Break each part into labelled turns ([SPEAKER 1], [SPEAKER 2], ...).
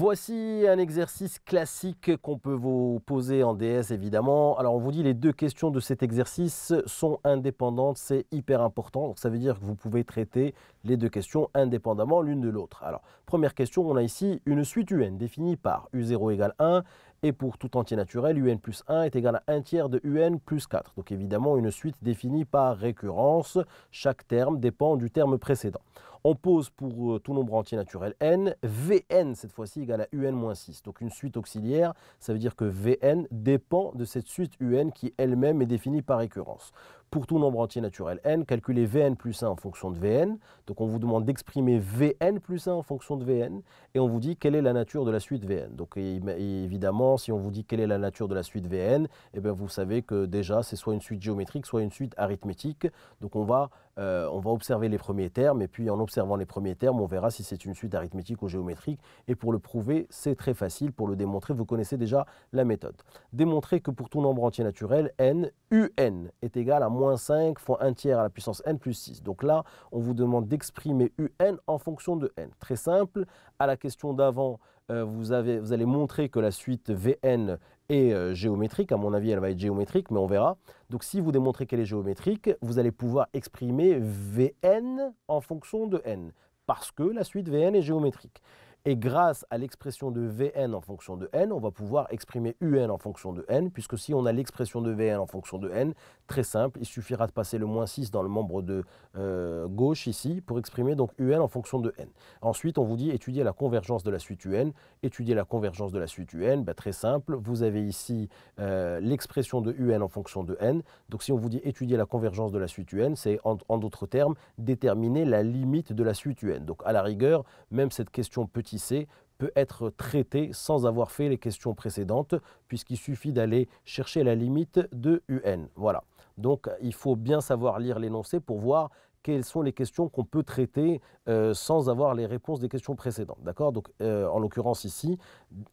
[SPEAKER 1] Voici un exercice classique qu'on peut vous poser en DS évidemment. Alors on vous dit les deux questions de cet exercice sont indépendantes, c'est hyper important. ça veut dire que vous pouvez traiter les deux questions indépendamment l'une de l'autre. Alors première question, on a ici une suite UN définie par U0 égale 1 et pour tout entier naturel, UN plus 1 est égal à 1 tiers de UN plus 4. Donc évidemment une suite définie par récurrence. Chaque terme dépend du terme précédent. On pose pour euh, tout nombre entier naturel n, Vn cette fois-ci égale à un-6. Donc une suite auxiliaire, ça veut dire que Vn dépend de cette suite un qui elle-même est définie par récurrence. Pour tout nombre entier naturel n, calculez Vn plus 1 en fonction de Vn. Donc on vous demande d'exprimer Vn plus 1 en fonction de Vn et on vous dit quelle est la nature de la suite Vn. Donc évidemment, si on vous dit quelle est la nature de la suite Vn, eh bien vous savez que déjà c'est soit une suite géométrique, soit une suite arithmétique. Donc on va, euh, on va observer les premiers termes et puis en observant les premiers termes, on verra si c'est une suite arithmétique ou géométrique. Et pour le prouver, c'est très facile. Pour le démontrer, vous connaissez déjà la méthode. Démontrer que pour tout nombre entier naturel, n, un est égal à moins 5 fois 1 tiers à la puissance n plus 6. Donc là, on vous demande d'exprimer un en fonction de n. Très simple. À la question d'avant, euh, vous, allez montrer que la suite Vn est euh, géométrique. À mon avis, elle va être géométrique, mais on verra. Donc si vous démontrez qu'elle est géométrique, vous allez pouvoir exprimer Vn en fonction de n, parce que la suite Vn est géométrique. Et grâce à l'expression de Vn en fonction de n, on va pouvoir exprimer Un en fonction de n, puisque si on a l'expression de Vn en fonction de n, très simple, il suffira de passer le moins 6 dans le membre de euh, gauche ici pour exprimer donc Un en fonction de n. Ensuite, on vous dit étudier la convergence de la suite Un. Étudier la convergence de la suite Un, ben, très simple, vous avez ici euh, l'expression de Un en fonction de n. Donc si on vous dit étudier la convergence de la suite Un, c'est en, en d'autres termes déterminer la limite de la suite Un. Donc à la rigueur, même cette question peut être traité sans avoir fait les questions précédentes, puisqu'il suffit d'aller chercher la limite de UN. Voilà. Donc il faut bien savoir lire l'énoncé pour voir quelles sont les questions qu'on peut traiter euh, sans avoir les réponses des questions précédentes. D'accord? Donc, euh, en l'occurrence ici,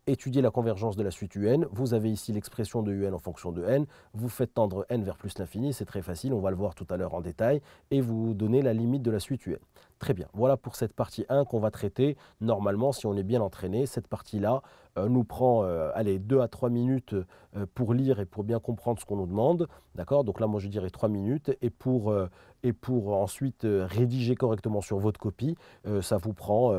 [SPEAKER 1] étudier la convergence de la suite UN. Vous avez ici l'expression de UN en fonction de n. Vous faites tendre n vers plus l'infini. C'est très facile. On va le voir tout à l'heure en détail. Et vous donnez la limite de la suite UN. Très bien. Voilà pour cette partie 1 qu'on va traiter. Normalement, si on est bien entraîné, cette partie-là euh, nous prend allez, 2 à 3 minutes pour lire et pour bien comprendre ce qu'on nous demande. D'accord? Donc là, moi, je dirais 3 minutes. Et pour, ensuite rédiger correctement sur votre copie, ça vous prend,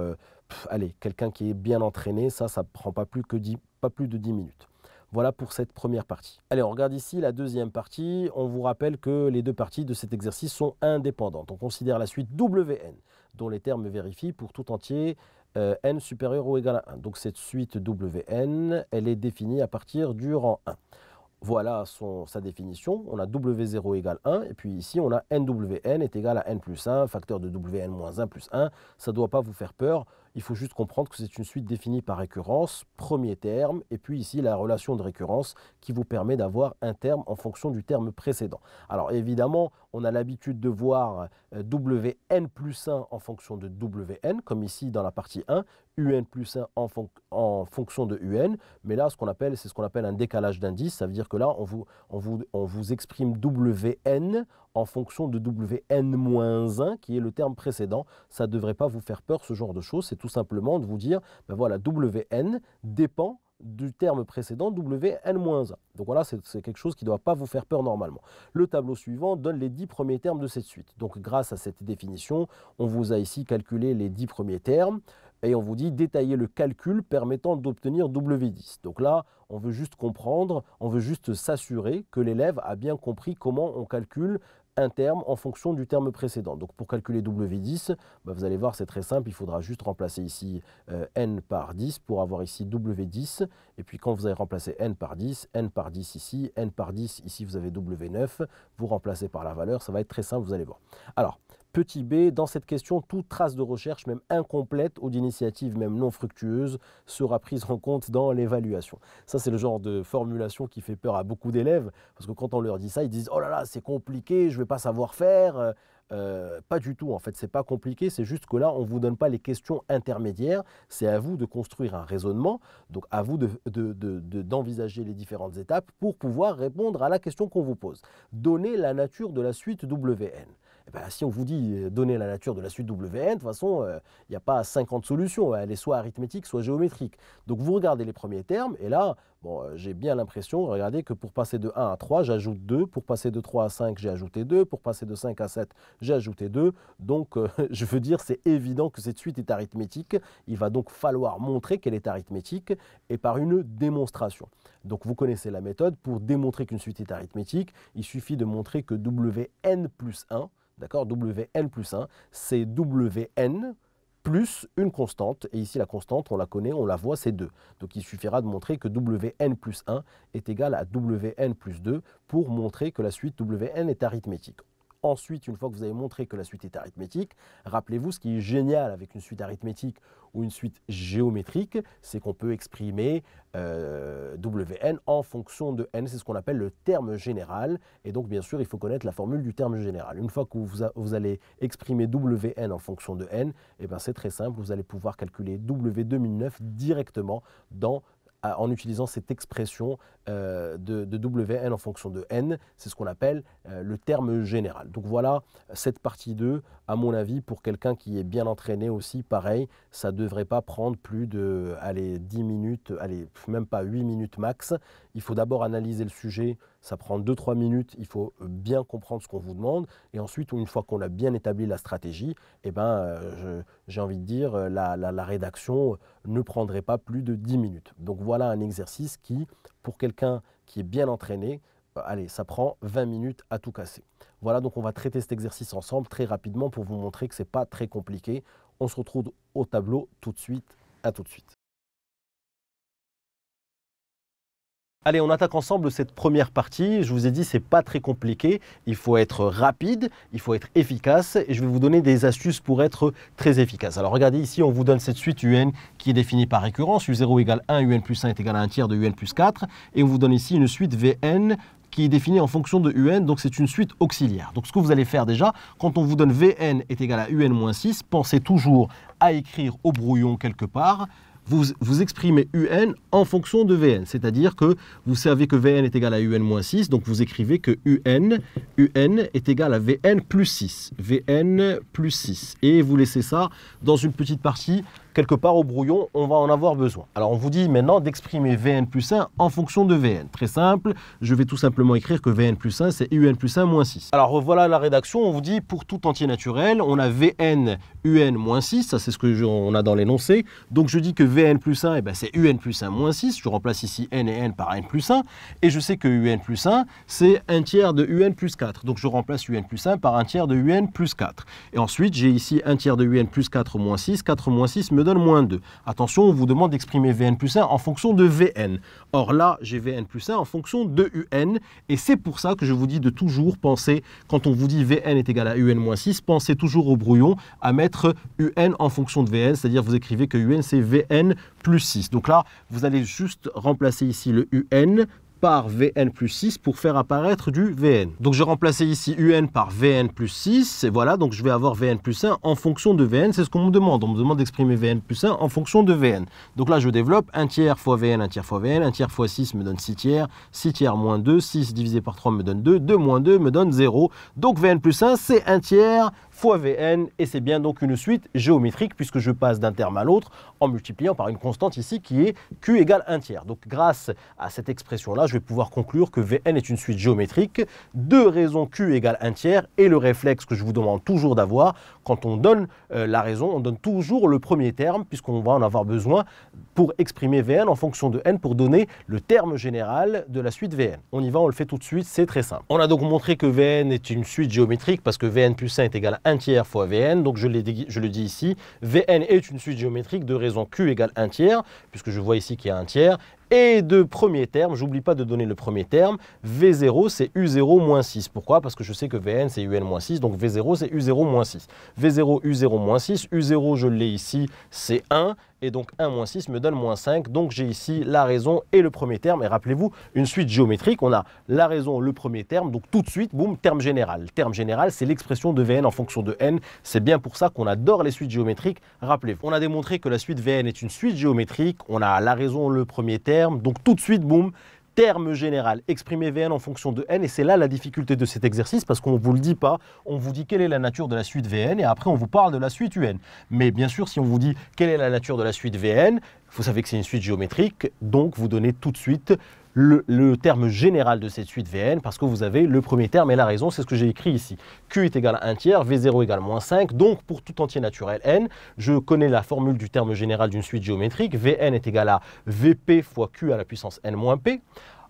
[SPEAKER 1] allez, quelqu'un qui est bien entraîné, ça, ça ne prend pas plus, que pas plus de 10 minutes. Voilà pour cette première partie. Allez, on regarde ici la deuxième partie. On vous rappelle que les deux parties de cet exercice sont indépendantes. On considère la suite WN, dont les termes vérifient pour tout entier euh, n supérieur ou égal à 1. Donc cette suite WN, elle est définie à partir du rang 1. Voilà sa définition. On a W0 égale 1, et puis ici on a NWN est égal à N plus 1, facteur de WN moins 1 plus 1. Ça ne doit pas vous faire peur. Il faut juste comprendre que c'est une suite définie par récurrence, premier terme, et puis ici la relation de récurrence qui vous permet d'avoir un terme en fonction du terme précédent. Alors évidemment, on a l'habitude de voir euh, Wn plus 1 en fonction de Wn, comme ici dans la partie 1, Un plus 1 en, fonction de Un, mais là ce qu'on appelle, c'est ce qu'on appelle un décalage d'indice, ça veut dire que là on vous, on vous, on vous exprime Wn en fonction de Wn-1, qui est le terme précédent. Ça ne devrait pas vous faire peur, ce genre de choses. C'est tout simplement de vous dire, ben voilà, Wn dépend du terme précédent Wn-1. Donc voilà, c'est quelque chose qui ne doit pas vous faire peur normalement. Le tableau suivant donne les 10 premiers termes de cette suite. Donc grâce à cette définition, on vous a ici calculé les 10 premiers termes et on vous dit détailler le calcul permettant d'obtenir W10. Donc là, on veut juste comprendre, on veut juste s'assurer que l'élève a bien compris comment on calcule un terme en fonction du terme précédent. Donc pour calculer W10, bah, vous allez voir, c'est très simple. Il faudra juste remplacer ici euh, n par 10 pour avoir ici W10. Et puis quand vous avez remplacé n par 10, n par 10 ici, n par 10 ici, vous avez W9. Vous remplacez par la valeur. Ça va être très simple, vous allez voir. Alors, Petit b, dans cette question, toute trace de recherche, même incomplète ou d'initiative même non fructueuse, sera prise en compte dans l'évaluation. Ça, c'est le genre de formulation qui fait peur à beaucoup d'élèves, parce que quand on leur dit ça, ils disent « Oh là là, c'est compliqué, je ne vais pas savoir faire euh, Pas du tout, en fait, c'est pas compliqué, c'est juste que là, on vous donne pas les questions intermédiaires, c'est à vous de construire un raisonnement, donc à vous d'envisager de, les différentes étapes pour pouvoir répondre à la question qu'on vous pose. Donner la nature de la suite WN. Eh ben, si on vous dit euh, donner la nature de la suite Wn, de toute façon, euh, il n'y a pas 50 solutions. Elle est soit arithmétique, soit géométrique. Donc vous regardez les premiers termes, et là, bon, euh, j'ai bien l'impression, regardez, que pour passer de 1 à 3, j'ajoute 2. Pour passer de 3 à 5, j'ai ajouté 2. Pour passer de 5 à 7, j'ai ajouté 2. Donc, je veux dire, c'est évident que cette suite est arithmétique. Il va donc falloir montrer qu'elle est arithmétique, et par une démonstration. Donc vous connaissez la méthode. Pour démontrer qu'une suite est arithmétique, il suffit de montrer que Wn plus 1, d'accord, Wn plus 1, c'est Wn plus une constante, et ici la constante, on la connaît, on la voit, c'est 2. Donc il suffira de montrer que Wn plus 1 est égal à Wn plus 2 pour montrer que la suite Wn est arithmétique. Ensuite, une fois que vous avez montré que la suite est arithmétique, rappelez-vous, ce qui est génial avec une suite arithmétique ou une suite géométrique, c'est qu'on peut exprimer euh, Wn en fonction de n. C'est ce qu'on appelle le terme général. Et donc, bien sûr, il faut connaître la formule du terme général. Une fois que vous, allez exprimer Wn en fonction de n, eh ben, c'est très simple. Vous allez pouvoir calculer W2009 directement dans en utilisant cette expression euh, de, Wn en fonction de n. C'est ce qu'on appelle euh, le terme général. Donc voilà, cette partie 2, à mon avis, pour quelqu'un qui est bien entraîné aussi, pareil, ça ne devrait pas prendre plus de allez, 10 minutes, allez, même pas 8 minutes max. Il faut d'abord analyser le sujet, ça prend 2-3 minutes, il faut bien comprendre ce qu'on vous demande. Et ensuite, une fois qu'on a bien établi la stratégie, eh ben, euh, j'ai envie de dire, la, la rédaction ne prendrait pas plus de 10 minutes. Donc voilà un exercice qui, pour quelqu'un qui est bien entraîné, euh, allez, ça prend 20 minutes à tout casser. Voilà, donc on va traiter cet exercice ensemble très rapidement pour vous montrer que ce n'est pas très compliqué. On se retrouve au tableau tout de suite. À tout de suite. Allez, on attaque ensemble cette première partie. Je vous ai dit, c'est pas très compliqué. Il faut être rapide, il faut être efficace et je vais vous donner des astuces pour être très efficace. Alors regardez ici, on vous donne cette suite UN qui est définie par récurrence. U0 égale 1, UN plus 1 est égal à 1 tiers de UN plus 4. Et on vous donne ici une suite VN qui est définie en fonction de UN, donc c'est une suite auxiliaire. Donc ce que vous allez faire déjà, quand on vous donne Vn est égal à UN moins 6, pensez toujours à écrire au brouillon quelque part vous, exprimez UN en fonction de Vn. C'est-à-dire que vous savez que Vn est égal à UN-6, donc vous écrivez que UN, UN est égal à Vn plus 6. Vn plus 6. Et vous laissez ça dans une petite partie quelque part au brouillon, on va en avoir besoin. Alors on vous dit maintenant d'exprimer Vn plus 1 en fonction de Vn. Très simple, je vais tout simplement écrire que Vn plus 1 c'est UN plus 1 moins 6. Alors voilà la rédaction, on vous dit pour tout entier naturel, on a Vn UN moins 6, ça c'est ce que on a dans l'énoncé. Donc je dis que Vn plus 1, eh ben, c'est UN plus 1 moins 6, je remplace ici n et n par n plus 1, et je sais que UN plus 1 c'est un tiers de UN plus 4. Donc je remplace UN plus 1 par un tiers de UN plus 4. Et ensuite j'ai ici un tiers de UN plus 4 moins 6, 4 moins 6 me donne moins 2. Attention, on vous demande d'exprimer Vn plus 1 en fonction de Vn. Or là, j'ai Vn plus 1 en fonction de Un. Et c'est pour ça que je vous dis de toujours penser, quand on vous dit Vn est égal à Un moins 6, pensez toujours au brouillon à mettre Un en fonction de Vn, c'est-à-dire vous écrivez que Un c'est Vn plus 6. Donc là, vous allez juste remplacer ici le Un par Vn plus 6 pour faire apparaître du Vn. Donc je remplacer ici Un par Vn plus 6, et voilà, donc je vais avoir Vn plus 1 en fonction de Vn, c'est ce qu'on me demande, on me demande d'exprimer Vn plus 1 en fonction de Vn. Donc là je développe 1 tiers fois Vn, 1 tiers fois Vn, 1 tiers fois 6 me donne 6 tiers, 6 tiers moins 2, 6 divisé par 3 me donne 2, 2 moins 2 me donne 0. Donc Vn plus 1 c'est 1 tiers fois Vn, et c'est bien donc une suite géométrique puisque je passe d'un terme à l'autre en multipliant par une constante ici qui est Q égale 1 tiers. Donc grâce à cette expression-là, je vais pouvoir conclure que Vn est une suite géométrique de raison Q égale 1 tiers et le réflexe que je vous demande toujours d'avoir, quand on donne euh, la raison, on donne toujours le premier terme puisqu'on va en avoir besoin pour exprimer Vn en fonction de n pour donner le terme général de la suite Vn. On y va, on le fait tout de suite, c'est très simple. On a donc montré que Vn est une suite géométrique parce que Vn plus 1 est égal à 1 tiers fois Vn. Donc je, le dis ici, Vn est une suite géométrique de raison Q égale 1 tiers, puisque je vois ici qu'il y a un tiers, et de premier terme, j'oublie pas de donner le premier terme, V0 c'est U0 moins 6. Pourquoi? Parce que je sais que Vn c'est Un moins 6, donc V0 c'est U0 moins 6. V0, U0 moins 6, U0 je l'ai ici, c'est 1, et donc 1 moins 6 me donne moins 5. Donc j'ai ici la raison et le premier terme. Et rappelez-vous, une suite géométrique, on a la raison, le premier terme, donc tout de suite, boum, terme général. Terme général, c'est l'expression de Vn en fonction de n. C'est bien pour ça qu'on adore les suites géométriques. Rappelez-vous, on a démontré que la suite Vn est une suite géométrique. On a la raison, le premier terme. Donc tout de suite, boum, terme général, exprimer Vn en fonction de n, et c'est là la difficulté de cet exercice, parce qu'on ne vous le dit pas, on vous dit quelle est la nature de la suite Vn, et après on vous parle de la suite Un. Mais bien sûr, si on vous dit quelle est la nature de la suite Vn, vous savez que c'est une suite géométrique, donc vous donnez tout de suite le, terme général de cette suite Vn parce que vous avez le premier terme et la raison, c'est ce que j'ai écrit ici. Q est égal à 1 tiers, V0 égale moins 5, donc pour tout entier naturel n, je connais la formule du terme général d'une suite géométrique, Vn est égal à Vp fois Q à la puissance n moins p.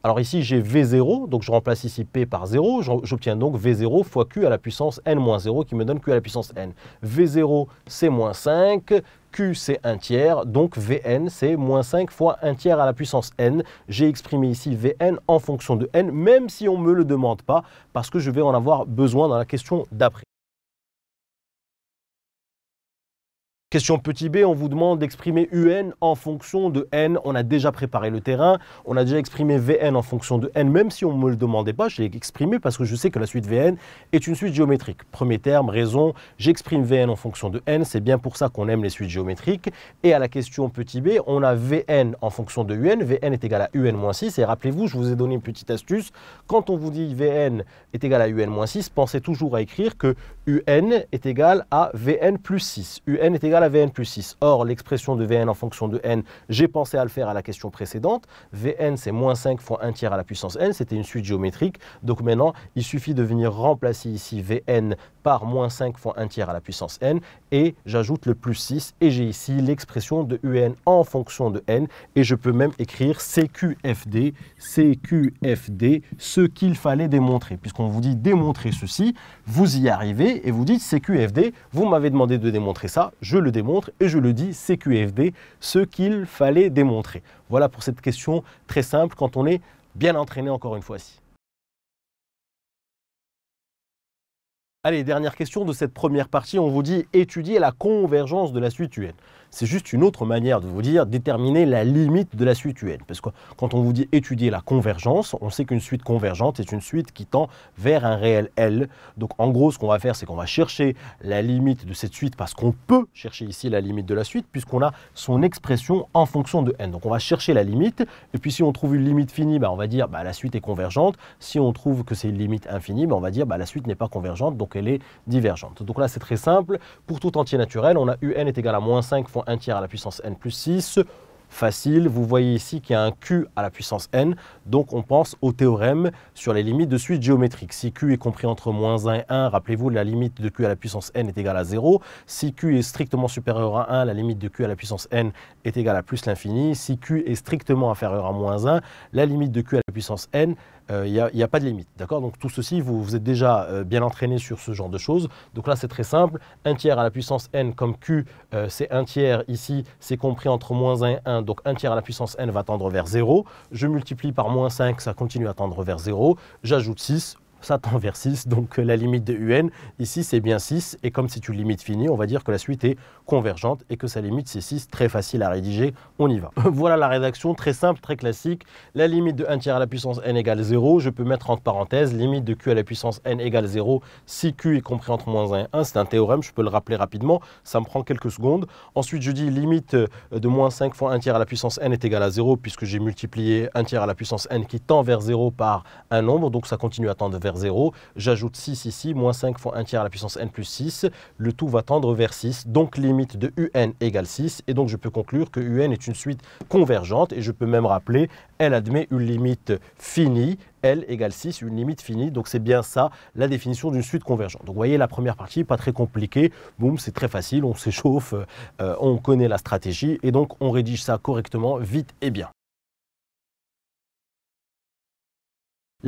[SPEAKER 1] Alors ici, j'ai V0, donc je remplace ici P par 0. J'obtiens donc V0 fois Q à la puissance N-0 qui me donne Q à la puissance N. V0, c'est moins 5. Q, c'est 1 tiers. Donc Vn, c'est moins 5 fois 1 tiers à la puissance N. J'ai exprimé ici Vn en fonction de N, même si on ne me le demande pas, parce que je vais en avoir besoin dans la question d'après. Question petit b, on vous demande d'exprimer un en fonction de n. On a déjà préparé le terrain, on a déjà exprimé vn en fonction de n, même si on ne me le demandait pas, je l'ai exprimé parce que je sais que la suite vn est une suite géométrique. Premier terme, raison, j'exprime vn en fonction de n, c'est bien pour ça qu'on aime les suites géométriques. Et à la question petit b, on a vn en fonction de un, vn est égal à un-6, et rappelez-vous, je vous ai donné une petite astuce, quand on vous dit vn est égal à un-6, pensez toujours à écrire que un est égal à vn plus 6. un est égal à Vn plus 6. Or, l'expression de Vn en fonction de n, j'ai pensé à le faire à la question précédente. Vn, c'est moins 5 fois 1 tiers à la puissance n. C'était une suite géométrique. Donc maintenant, il suffit de venir remplacer ici Vn par moins 5 fois 1 tiers à la puissance n. Et j'ajoute le plus 6. Et j'ai ici l'expression de un en fonction de n. Et je peux même écrire CQFD, CQFD, ce qu'il fallait démontrer. Puisqu'on vous dit démontrer ceci, vous y arrivez et vous dites CQFD, vous m'avez demandé de démontrer ça, je démontre et je le dis CQFD, ce qu'il fallait démontrer. Voilà pour cette question très simple quand on est bien entraîné encore une fois-ci. Allez, dernière question de cette première partie, on vous dit étudier la convergence de la suite UN c'est juste une autre manière de vous dire déterminer la limite de la suite UN. Parce que quand on vous dit étudier la convergence, on sait qu'une suite convergente est une suite qui tend vers un réel L. Donc en gros, ce qu'on va faire, c'est qu'on va chercher la limite de cette suite parce qu'on peut chercher ici la limite de la suite puisqu'on a son expression en fonction de n. Donc on va chercher la limite et puis si on trouve une limite finie, bah, on va dire bah, la suite est convergente. Si on trouve que c'est une limite infinie, bah, on va dire bah, la suite n'est pas convergente, donc elle est divergente. Donc là, c'est très simple. Pour tout entier naturel, on a un est égal à moins 5 fois 1 tiers à la puissance n plus 6. Facile, vous voyez ici qu'il y a un q à la puissance n, donc on pense au théorème sur les limites de suite géométrique. Si q est compris entre moins 1 et 1, rappelez-vous, la limite de q à la puissance n est égale à 0. Si q est strictement supérieur à 1, la limite de q à la puissance n est égale à plus l'infini. Si q est strictement inférieur à moins 1, la limite de q à la puissance n il euh, n'y a, pas de limite. D'accord? Donc tout ceci, vous, vous êtes déjà euh, bien entraîné sur ce genre de choses. Donc là, c'est très simple. 1 tiers à la puissance n comme q, euh, c'est 1 tiers ici, c'est compris entre moins 1 et 1. Donc 1 tiers à la puissance n va tendre vers 0. Je multiplie par moins 5, ça continue à tendre vers 0. J'ajoute 6 ça tend vers 6, donc la limite de un, ici c'est bien 6, et comme c'est une limite finie, on va dire que la suite est convergente et que sa limite c'est 6, très facile à rédiger, on y va. voilà la rédaction, très simple, très classique, la limite de 1 tiers à la puissance n égale 0, je peux mettre entre parenthèses, limite de q à la puissance n égale 0, si q est compris entre moins 1 et 1, c'est un théorème, je peux le rappeler rapidement, ça me prend quelques secondes. Ensuite je dis limite euh, de moins 5 fois 1 tiers à la puissance n est égal à 0, puisque j'ai multiplié 1 tiers à la puissance n qui tend vers 0 par un nombre, donc ça continue à tendre vers 0. J'ajoute 6 ici, moins 5 fois 1 tiers à la puissance n plus 6. Le tout va tendre vers 6. Donc limite de un égale 6. Et donc je peux conclure que un est une suite convergente. Et je peux même rappeler, elle admet une limite finie. L égale 6, une limite finie. Donc c'est bien ça la définition d'une suite convergente. Donc vous voyez la première partie, pas très compliquée. Boum, c'est très facile, on s'échauffe, euh, on connaît la stratégie et donc on rédige ça correctement, vite et bien.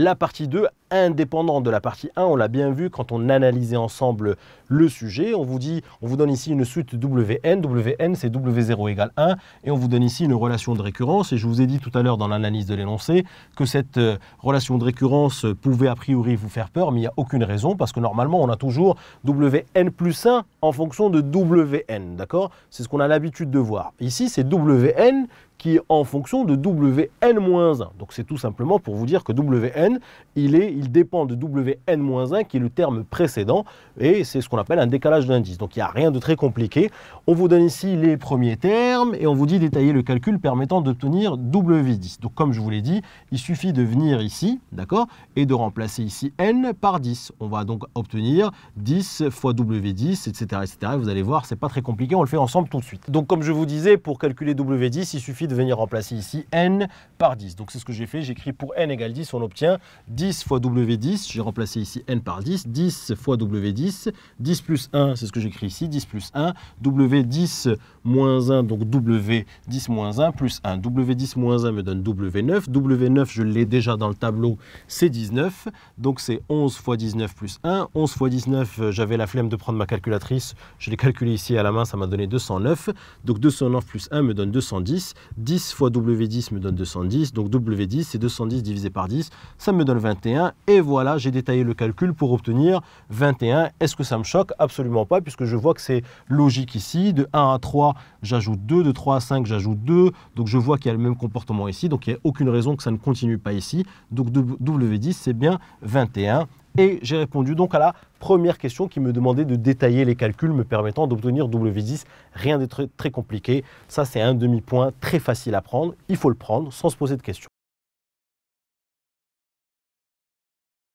[SPEAKER 1] La partie 2, indépendante de la partie 1, on l'a bien vu quand on analysait ensemble le sujet. On vous dit, on vous donne ici une suite WN. WN, c'est W0 égale 1. Et on vous donne ici une relation de récurrence. Et je vous ai dit tout à l'heure dans l'analyse de l'énoncé que cette euh, relation de récurrence pouvait a priori vous faire peur, mais il n'y a aucune raison parce que normalement, on a toujours WN plus 1 en fonction de WN. D'accord? C'est ce qu'on a l'habitude de voir. Ici, c'est WN qui est en fonction de Wn-1. Donc c'est tout simplement pour vous dire que Wn, il, est, il dépend de Wn-1 qui est le terme précédent et c'est ce qu'on appelle un décalage d'indice. Donc il n'y a rien de très compliqué. On vous donne ici les premiers termes et on vous dit d'étayer le calcul permettant d'obtenir W10. Donc comme je vous l'ai dit, il suffit de venir ici, d'accord, et de remplacer ici n par 10. On va donc obtenir 10 fois W10, etc. etc. vous allez voir, c'est pas très compliqué, on le fait ensemble tout de suite. Donc comme je vous disais, pour calculer W10, il suffit de venir remplacer ici n par 10. Donc c'est ce que j'ai fait, j'écris pour n égale 10, on obtient 10 fois W10, j'ai remplacé ici n par 10, 10 fois W10, 10 plus 1, c'est ce que j'écris ici, 10 plus 1, W10 moins 1, donc W10 moins 1 plus 1. W10 moins 1 me donne W9, W9 je l'ai déjà dans le tableau, c'est 19, donc c'est 11 fois 19 plus 1, 11 fois 19, euh, j'avais la flemme de prendre ma calculatrice, je l'ai calculé ici à la main, ça m'a donné 209, donc 209 plus 1 me donne 210, 10 fois W10 me donne 210, donc W10 c'est 210 divisé par 10, ça me donne 21, et voilà, j'ai détaillé le calcul pour obtenir 21. Est-ce que ça me choque? Absolument pas, puisque je vois que c'est logique ici, de 1 à 3, j'ajoute 2, de 3 à 5, j'ajoute 2, donc je vois qu'il y a le même comportement ici, donc il n'y a aucune raison que ça ne continue pas ici, donc W10 c'est bien 21, et j'ai répondu donc à la première question qui me demandait de détailler les calculs me permettant d'obtenir W10. Rien de très, très compliqué. Ça, c'est un demi-point très facile à prendre. Il faut le prendre sans se poser de questions.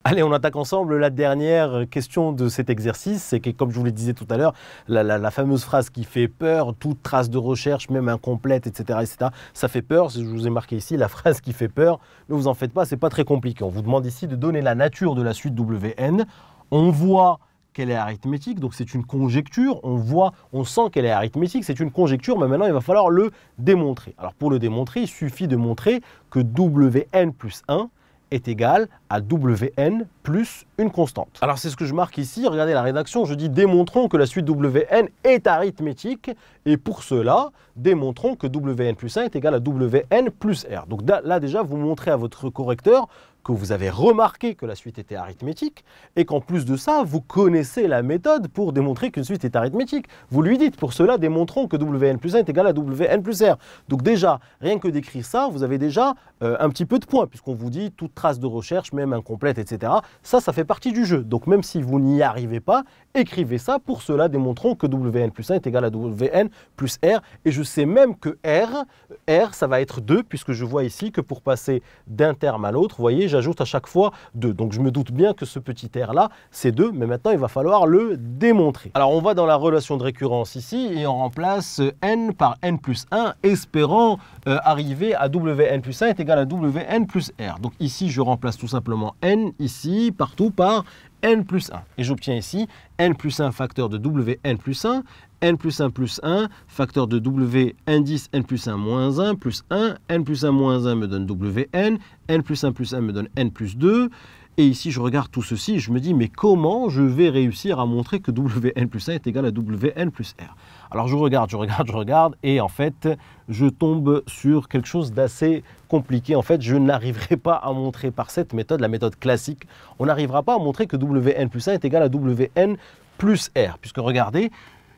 [SPEAKER 1] Allez, on attaque ensemble la dernière question de cet exercice. C'est que, comme je vous le disais tout à l'heure, la, fameuse phrase qui fait peur, toute trace de recherche, même incomplète, etc., etc., ça fait peur. Je vous ai marqué ici la phrase qui fait peur. Ne vous en faites pas, c'est pas très compliqué. On vous demande ici de donner la nature de la suite WN. On voit qu'elle est arithmétique, donc c'est une conjecture. On voit, on sent qu'elle est arithmétique, c'est une conjecture, mais maintenant il va falloir le démontrer. Alors pour le démontrer, il suffit de montrer que WN plus 1 est égal à Wn plus une constante. Alors c'est ce que je marque ici, regardez la rédaction, je dis démontrons que la suite Wn est arithmétique et pour cela, démontrons que Wn plus 1 est égal à Wn plus R. Donc là déjà, vous montrez à votre correcteur que vous avez remarqué que la suite était arithmétique et qu'en plus de ça, vous connaissez la méthode pour démontrer qu'une suite est arithmétique. Vous lui dites, pour cela, démontrons que Wn plus 1 est égal à Wn plus R. Donc déjà, rien que d'écrire ça, vous avez déjà euh, un petit peu de points, puisqu'on vous dit toute trace de recherche, même incomplète, etc. Ça, ça fait partie du jeu. Donc même si vous n'y arrivez pas, écrivez ça. Pour cela, démontrons que Wn plus 1 est égal à Wn plus R. Et je sais même que R, R, ça va être 2, puisque je vois ici que pour passer d'un terme à l'autre, vous voyez, j'ajoute à chaque fois 2. Donc je me doute bien que ce petit R-là, c'est 2, mais maintenant il va falloir le démontrer. Alors on va dans la relation de récurrence ici et on remplace n par n plus 1, espérant euh, arriver à Wn plus 1 est égal à Wn plus R. Donc ici je remplace tout simplement n ici, partout par n plus 1. Et j'obtiens ici n plus 1 facteur de Wn plus 1, n plus 1 plus 1, facteur de W indice n plus 1 moins 1 plus 1, n plus 1 moins 1 me donne Wn, n plus 1 plus 1 me donne n plus 2. Et ici, je regarde tout ceci et je me dis, mais comment je vais réussir à montrer que Wn plus 1 est égal à Wn plus R Alors je regarde, je regarde, je regarde, et en fait, je tombe sur quelque chose d'assez compliqué. En fait, je n'arriverai pas à montrer par cette méthode, la méthode classique, on n'arrivera pas à montrer que Wn plus 1 est égal à Wn plus R. Puisque regardez,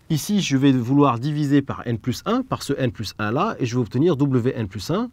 [SPEAKER 1] ici, je vais vouloir diviser par n plus 1, par ce n plus 1 là, et je vais obtenir Wn plus 1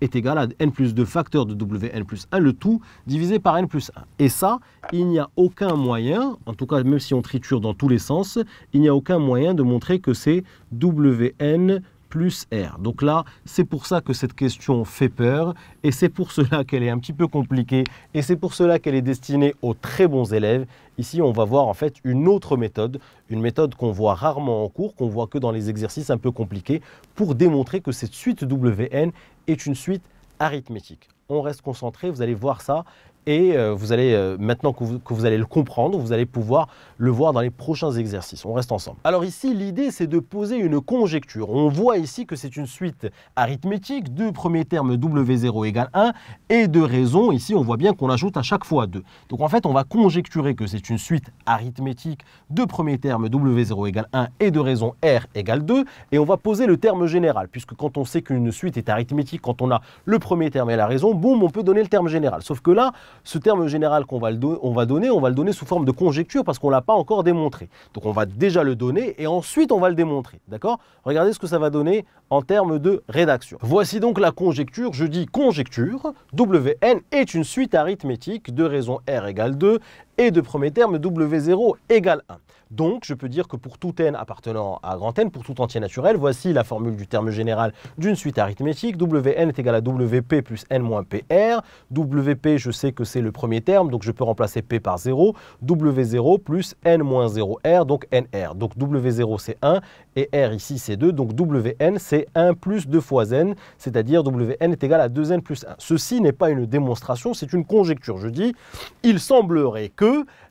[SPEAKER 1] est égal à n plus 2 facteurs de Wn plus 1, le tout divisé par n plus 1. Et ça, il n'y a aucun moyen, en tout cas même si on triture dans tous les sens, il n'y a aucun moyen de montrer que c'est Wn plus R. Donc là, c'est pour ça que cette question fait peur et c'est pour cela qu'elle est un petit peu compliquée et c'est pour cela qu'elle est destinée aux très bons élèves. Ici, on va voir en fait une autre méthode, une méthode qu'on voit rarement en cours, qu'on voit que dans les exercices un peu compliqués, pour démontrer que cette suite WN est une suite arithmétique. On reste concentré, vous allez voir ça et euh, vous allez, euh, maintenant que vous, allez le comprendre, vous allez pouvoir le voir dans les prochains exercices. On reste ensemble. Alors ici, l'idée, c'est de poser une conjecture. On voit ici que c'est une suite arithmétique. Deux premiers termes W0 égale 1 et deux raisons. Ici, on voit bien qu'on ajoute à chaque fois 2. Donc en fait, on va conjecturer que c'est une suite arithmétique. Deux premiers termes W0 égale 1 et deux raisons R égale 2. Et on va poser le terme général, puisque quand on sait qu'une suite est arithmétique, quand on a le premier terme et la raison, boum, on peut donner le terme général. Sauf que là, ce terme général qu'on va, va donner, on va le donner sous forme de conjecture parce qu'on ne l'a pas encore démontré. Donc on va déjà le donner et ensuite on va le démontrer. D'accord? Regardez ce que ça va donner en termes de rédaction. Voici donc la conjecture. Je dis conjecture. Wn est une suite arithmétique de raison R égale 2 et de premier terme W0 égale 1. Donc, je peux dire que pour tout n appartenant à grand N, pour tout entier naturel, voici la formule du terme général d'une suite arithmétique. Wn est égal à Wp plus n moins Pr. Wp, je sais que c'est le premier terme, donc je peux remplacer P par 0. W0 plus n moins 0R, donc Nr. Donc W0 c'est 1 et R ici c'est 2. Donc Wn c'est 1 plus 2 fois n, c'est-à-dire Wn est égal à 2n plus 1. Ceci n'est pas une démonstration, c'est une conjecture. Je dis, il semblerait que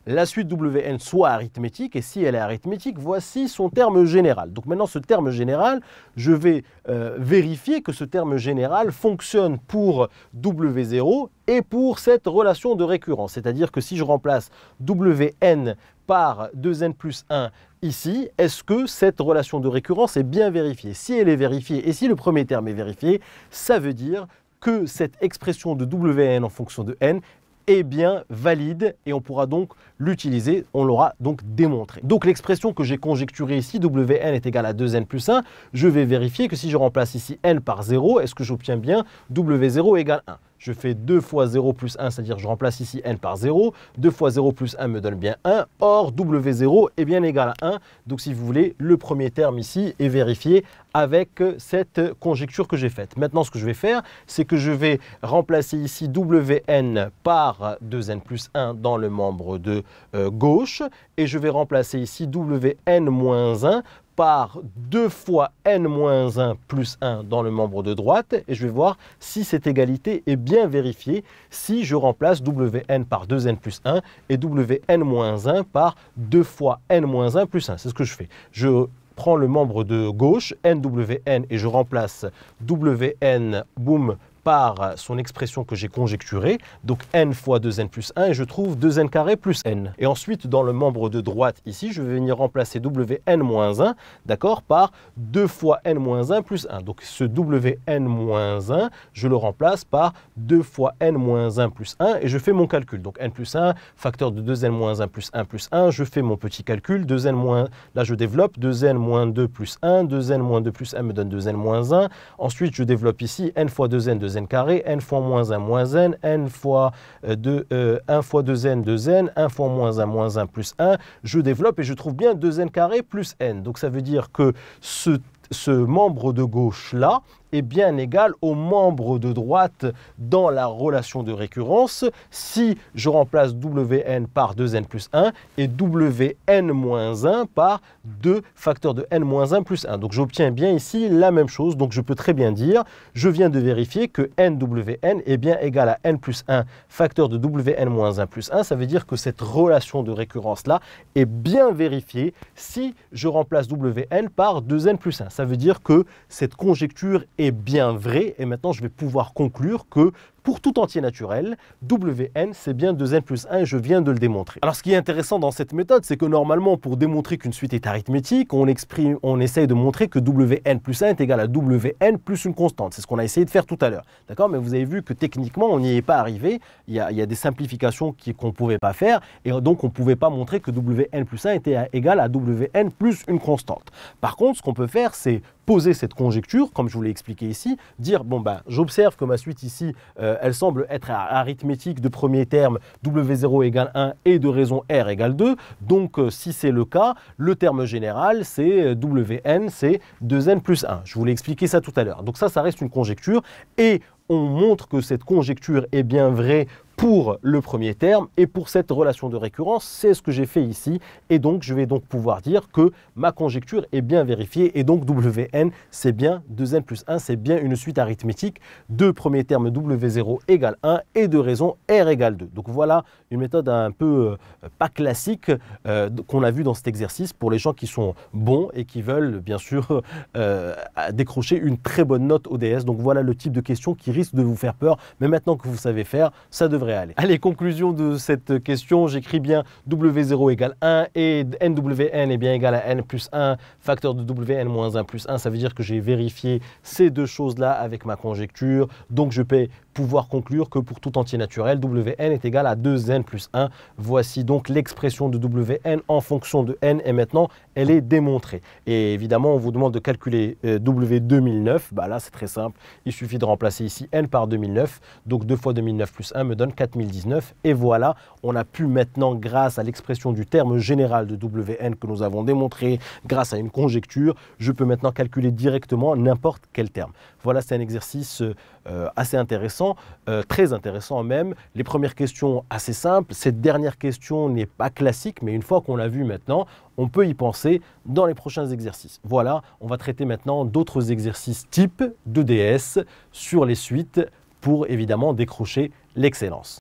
[SPEAKER 1] la suite Wn soit arithmétique, et si elle est arithmétique, voici son terme général. Donc maintenant, ce terme général, je vais euh, vérifier que ce terme général fonctionne pour W0 et pour cette relation de récurrence. C'est-à-dire que si je remplace Wn par 2n plus 1 ici, est-ce que cette relation de récurrence est bien vérifiée? Si elle est vérifiée et si le premier terme est vérifié, ça veut dire que cette expression de Wn en fonction de n est bien valide et on pourra donc l'utiliser, on l'aura donc démontré. Donc l'expression que j'ai conjecturée ici, Wn est égal à 2n plus 1, je vais vérifier que si je remplace ici n par 0, est-ce que j'obtiens bien W0 égale 1 je fais 2 fois 0 plus 1, c'est-à-dire je remplace ici n par 0. 2 fois 0 plus 1 me donne bien 1. Or, W0 est bien égal à 1. Donc, si vous voulez, le premier terme ici est vérifié avec cette conjecture que j'ai faite. Maintenant, ce que je vais faire, c'est que je vais remplacer ici Wn par 2n plus 1 dans le membre de euh, gauche. Et je vais remplacer ici Wn moins 1 par 2 fois n-1 plus 1 dans le membre de droite et je vais voir si cette égalité est bien vérifiée si je remplace Wn par 2n plus 1 et Wn-1 par 2 fois n-1 plus 1. C'est ce que je fais. Je prends le membre de gauche, nwn, et je remplace wn, boum, par son expression que j'ai conjecturée, donc n fois 2n plus 1, et je trouve 2n carré plus n. Et ensuite, dans le membre de droite ici, je vais venir remplacer wn moins 1, d'accord, par 2 fois n moins 1 plus 1. Donc ce wn moins 1, je le remplace par 2 fois n moins 1 plus 1, et je fais mon calcul. Donc n plus 1, facteur de 2n moins 1 plus 1 plus 1, je fais mon petit calcul, 2n moins, là je développe, 2n moins 2 plus 1, 2n moins 2 plus 1 me donne 2n moins 1. Ensuite, je développe ici n fois 2n, 2n n carré, n fois moins 1 moins n, n fois 2, euh, 1 euh, fois 2n, 2n, 1 fois moins 1 moins 1 plus 1. Je développe et je trouve bien 2n carré plus n. Donc ça veut dire que ce, ce membre de gauche là, est bien égal au membre de droite dans la relation de récurrence si je remplace Wn par 2n plus 1 et Wn moins 1 par 2 facteurs de n moins 1 plus 1. Donc j'obtiens bien ici la même chose. Donc je peux très bien dire, je viens de vérifier que nwn est bien égal à n plus 1 facteur de Wn moins 1 plus 1. Ça veut dire que cette relation de récurrence là est bien vérifiée si je remplace Wn par 2n plus 1. Ça veut dire que cette conjecture est bien vrai. Et maintenant, je vais pouvoir conclure que pour tout entier naturel, Wn, c'est bien 2n plus 1 et je viens de le démontrer. Alors ce qui est intéressant dans cette méthode, c'est que normalement, pour démontrer qu'une suite est arithmétique, on, exprime, on essaye de montrer que Wn plus 1 est égal à Wn plus une constante. C'est ce qu'on a essayé de faire tout à l'heure. D'accord? Mais vous avez vu que techniquement, on n'y est pas arrivé. Il y a, des simplifications qu'on ne pouvait pas faire et donc on ne pouvait pas montrer que Wn plus 1 était égal à Wn plus une constante. Par contre, ce qu'on peut faire, c'est poser cette conjecture, comme je vous l'ai expliqué ici, dire, bon ben, j'observe que ma suite ici, euh, elle semble être arithmétique de premier terme W0 égale 1 et de raison R égale 2. Donc euh, si c'est le cas, le terme général c'est euh, Wn, c'est 2n plus 1. Je vous l'ai expliqué ça tout à l'heure. Donc ça, ça reste une conjecture et on montre que cette conjecture est bien vraie pour le premier terme et pour cette relation de récurrence, c'est ce que j'ai fait ici et donc je vais donc pouvoir dire que ma conjecture est bien vérifiée et donc Wn c'est bien 2n plus 1, c'est bien une suite arithmétique de premier terme W0 égale 1 et de raison R égale 2. Donc voilà une méthode un peu euh, pas classique euh, qu'on a vu dans cet exercice pour les gens qui sont bons et qui veulent bien sûr euh, décrocher une très bonne note ODS. Donc voilà le type de question qui risque de vous faire peur, mais maintenant que vous savez faire, ça devrait Allez, conclusion de cette question, j'écris bien W0 égale 1 et NWN est bien égal à N plus 1, facteur de WN moins 1 plus 1, ça veut dire que j'ai vérifié ces deux choses-là avec ma conjecture, donc je peux pouvoir conclure que pour tout entier naturel, Wn est égal à 2n plus 1. Voici donc l'expression de Wn en fonction de n et maintenant elle est démontrée. Et évidemment, on vous demande de calculer euh, W 2009. Bah là, c'est très simple. Il suffit de remplacer ici n par 2009. Donc 2 fois 2009 plus 1 me donne 4019. Et voilà, on a pu maintenant, grâce à l'expression du terme général de Wn que nous avons démontré, grâce à une conjecture, je peux maintenant calculer directement n'importe quel terme. Voilà, c'est un exercice euh, assez intéressant, euh, très intéressant même. Les premières questions assez simples. Cette dernière question n'est pas classique, mais une fois qu'on l'a vu maintenant, on peut y penser dans les prochains exercices. Voilà, on va traiter maintenant d'autres exercices type de DS sur les suites pour évidemment décrocher l'excellence.